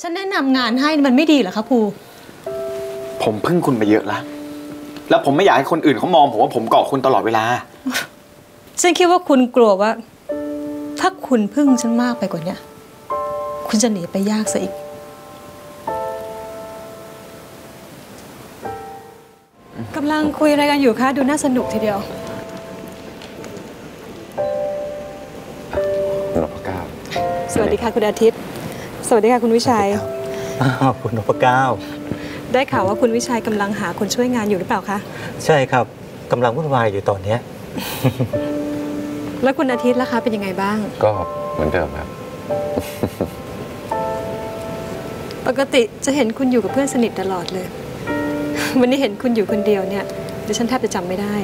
ฉันแนะนำงานให้มันไม่ดีเหรอคะภูผมพึ่งคุณมาเยอะแล้วแล้วผมไม่อยากให้คนอื่นเขามองผมว่าผมเกาะคุณตลอดเวลา ฉันคิดว่าคุณกลัวว่า ถ้าคุณพึ่งฉันมากไปกว่าเนี้ยคุณจะหนีไปยากซะอีก กำลังคุยอะไรกันอยู่คะดูน่าสนุกทีเดียวนพเก้าสวัสดีค่ะคุณอาทิตย์ สวัสดีค่ะคุณวิชัยอ้าวคุณนพเก้าได้ข่าวว่าคุณวิชัยกำลังหาคนช่วยงานอยู่หรือเปล่าคะ ใช่ครับกำลังวุ่นวายอยู่ตอนเนี้ยแล้วคุณอาทิตย์ล่ะคะเป็นยังไงบ้าง ก็เหมือนเดิมครับ ปกติจะเห็นคุณอยู่กับเพื่อนสนิทตลอดเลย วันนี้เห็นคุณอยู่คนเดียวเนี่ยดิฉันแทบจะจำไม่ได้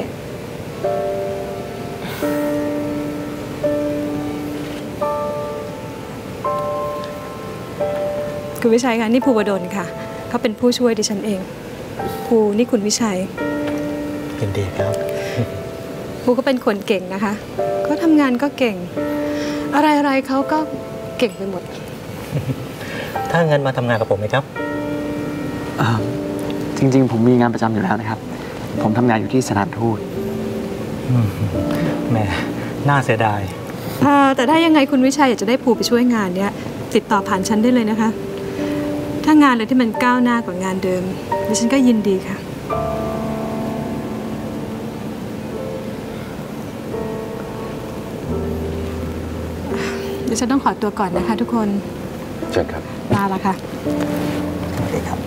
คุณวิชัยคะนี่ภูวดลค่ะ เขาเป็นผู้ช่วยดิฉันเองภูนี่คุณวิชัยยินดีครับภูก็เป็นคนเก่งนะคะเขาทำงานก็เก่ง อะไรๆเขาก็เก่งไปหมด ถ้างั้นมาทำงานกับผมไหมครับอ่าจริง ๆ ผมมีงานประจำอยู่แล้วนะครับ ผมทำงานอยู่ที่สถานทูตแหมน่าเสียดายอ่าแต่ถ้ายังไงคุณวิชัยอยากจะได้ภูไปช่วยงานเนี้ยติดต่อผ่านฉันได้เลยนะคะ ถ้างานอะไรที่มันก้าวหน้ากว่างานเดิมดิฉันก็ยินดีค่ะ เดี๋ยวฉันต้องขอตัวก่อนนะคะทุกคนเชิญครับลาละค่ะสวัสดีครับ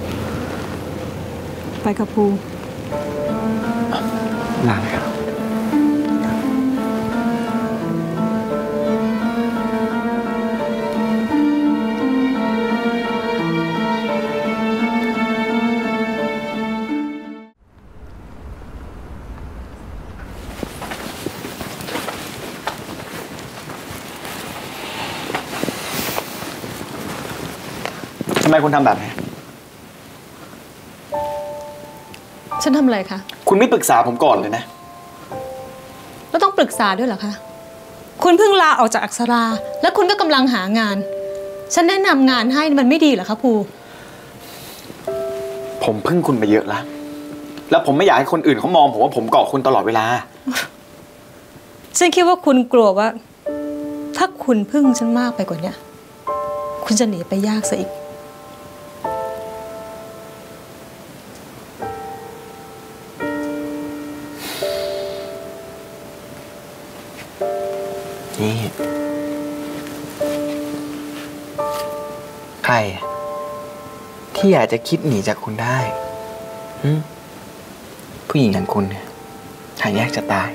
ไปกับภูลา ทำไมคุณทำแบบนี้ ฉันทำอะไรคะ คุณไม่ปรึกษาผมก่อนเลยนะ แล้วต้องปรึกษาด้วยเหรอคะ คุณเพิ่งลาออกจากอักษรา แล้วคุณก็กำลังหางาน ฉันแนะนำงานให้มันไม่ดีเหรอคะภู ผมพึ่งคุณมาเยอะแล้ว แล้วผมไม่อยากให้คนอื่นเขามองผมว่าผมเกาะคุณตลอดเวลา ฉันคิดว่าคุณกลัวว่า ถ้าคุณพึ่งฉันมากไปกว่าเนี้ยคุณจะหนีไปยากซะอีก นี่ใครที่อยากจะคิดหนีจากคุณได้ผู้หญิงอย่างคุณเนี่ยหายากจะตาย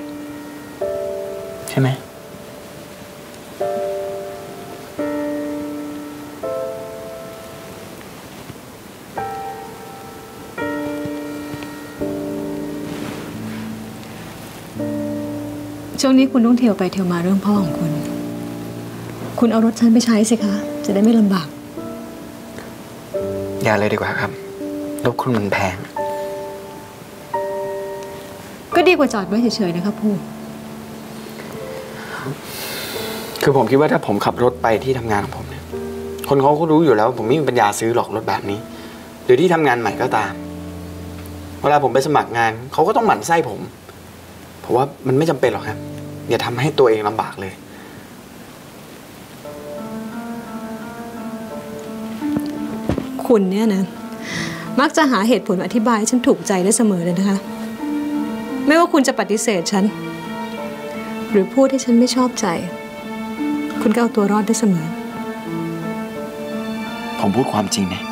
ใช่ไหม ช่วงนี้คุณต้องเที่ยวไปเที่ยวมาเรื่องพ่อของคุณ คุณเอารถฉันไปใช้สิคะ จะได้ไม่ลำบาก อย่าเลยดีกว่าครับ รถคุณมันแพง ก็ดีกว่าจอดไว้เฉยๆนะคะภูคือผมคิดว่าถ้าผมขับรถไปที่ทำงานของผมเนี่ย คนเขาก็รู้อยู่แล้วว่าผมไม่มีปัญญาซื้อหรอกรถแบบนี้ หรือที่ทำงานใหม่ก็ตาม เวลาผมไปสมัครงานเขาก็ต้องหมั่นไส้ผม ผมว่ามันไม่จำเป็นหรอกครับอย่าทำให้ตัวเองลำบากเลย คุณเนี่ยนะ มักจะหาเหตุผลอธิบายให้ฉันถูกใจได้เสมอเลยนะคะ ไม่ว่าคุณจะปฏิเสธฉัน หรือพูดให้ฉันไม่ชอบใจ คุณก็เอาตัวรอดได้เสมอ ผมพูดความจริงนะ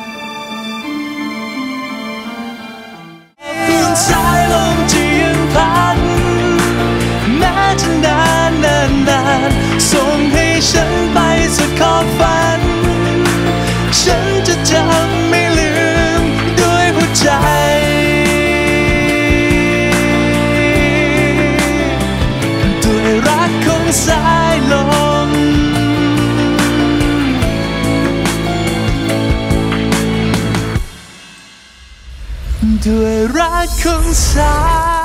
ด้วยรักของสา